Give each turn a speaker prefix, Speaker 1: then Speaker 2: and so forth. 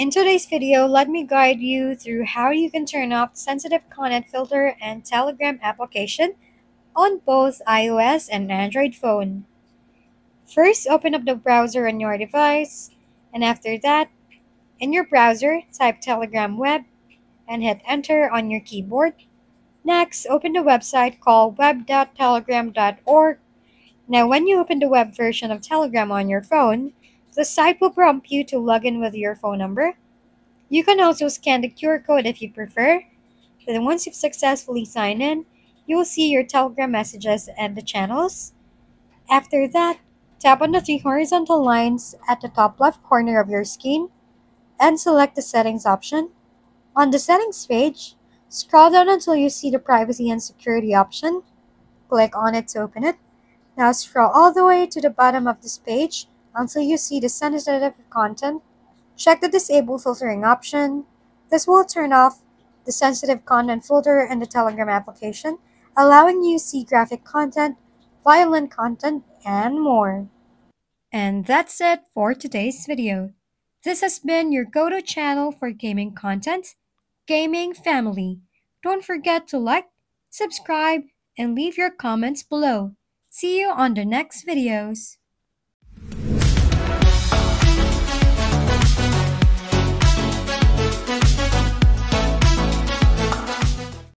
Speaker 1: In today's video, let me guide you through how you can turn off sensitive content filter and Telegram application on both iOS and Android phone. First, open up the browser on your device, and after that, in your browser, type Telegram web and hit enter on your keyboard. Next, open the website called web.telegram.org. Now, when you open the web version of Telegram on your phone, the site will prompt you to log in with your phone number. You can also scan the QR code if you prefer. Then once you've successfully signed in, you will see your Telegram messages and the channels. After that, tap on the three horizontal lines at the top left corner of your screen and select the settings option. On the settings page, scroll down until you see the privacy and security option. Click on it to open it. Now scroll all the way to the bottom of this page until you see the sensitive content. Check the disable filtering option. This will turn off the sensitive content filter in the Telegram application, allowing you to see graphic content, violent content, and more. And that's it for today's video. This has been your go-to channel for gaming content, Gaming Family. Don't forget to like, subscribe, and leave your comments below. See you on the next videos.